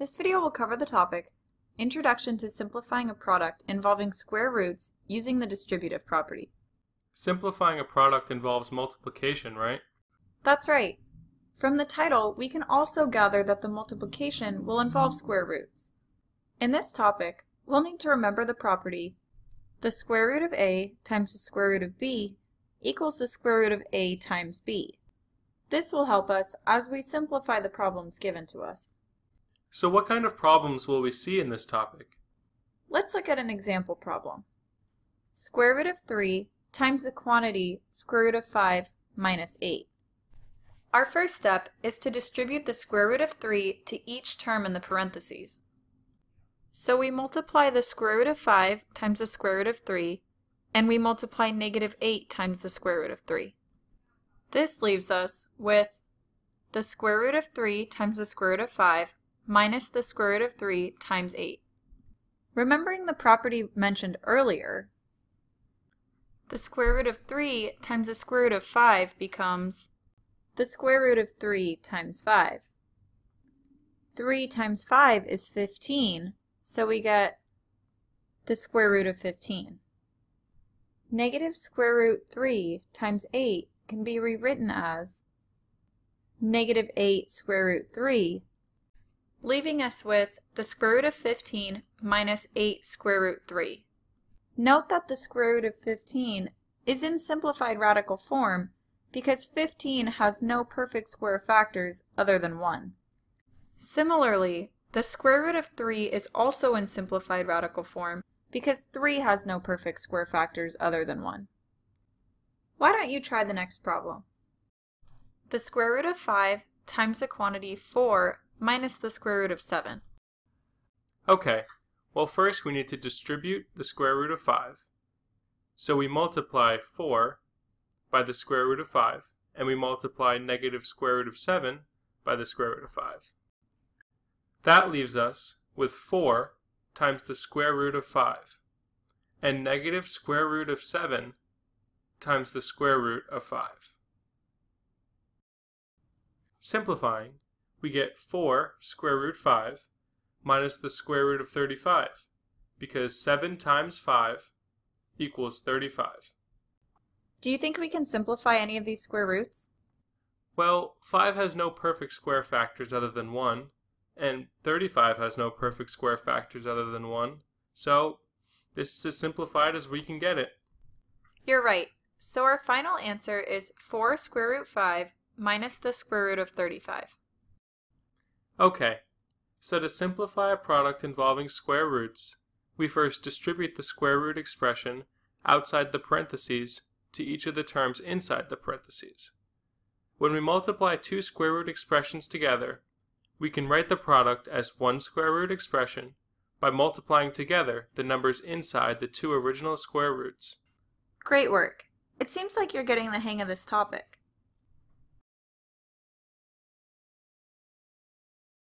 This video will cover the topic, Introduction to Simplifying a Product Involving Square Roots Using the Distributive Property. Simplifying a product involves multiplication, right? That's right. From the title, we can also gather that the multiplication will involve square roots. In this topic, we'll need to remember the property the square root of a times the square root of b equals the square root of a times b. This will help us as we simplify the problems given to us. So what kind of problems will we see in this topic? Let's look at an example problem. Square root of 3 times the quantity square root of 5 minus 8. Our first step is to distribute the square root of 3 to each term in the parentheses. So we multiply the square root of 5 times the square root of 3, and we multiply negative 8 times the square root of 3. This leaves us with the square root of 3 times the square root of 5 minus the square root of 3 times 8. Remembering the property mentioned earlier, the square root of 3 times the square root of 5 becomes the square root of 3 times 5. 3 times 5 is 15, so we get the square root of 15. Negative square root 3 times 8 can be rewritten as negative 8 square root 3, leaving us with the square root of 15 minus 8 square root 3. Note that the square root of 15 is in simplified radical form because 15 has no perfect square factors other than 1. Similarly, the square root of 3 is also in simplified radical form because 3 has no perfect square factors other than 1. Why don't you try the next problem? The square root of 5 times the quantity 4 minus the square root of 7. Okay, well first we need to distribute the square root of 5. So we multiply 4 by the square root of 5, and we multiply negative square root of 7 by the square root of 5. That leaves us with 4 times the square root of 5, and negative square root of 7 times the square root of 5. Simplifying, we get 4 square root 5 minus the square root of 35, because 7 times 5 equals 35. Do you think we can simplify any of these square roots? Well, 5 has no perfect square factors other than 1, and 35 has no perfect square factors other than 1, so this is as simplified as we can get it. You're right. So our final answer is 4 square root 5 minus the square root of 35. Okay, so to simplify a product involving square roots, we first distribute the square root expression outside the parentheses to each of the terms inside the parentheses. When we multiply two square root expressions together, we can write the product as one square root expression by multiplying together the numbers inside the two original square roots. Great work. It seems like you're getting the hang of this topic.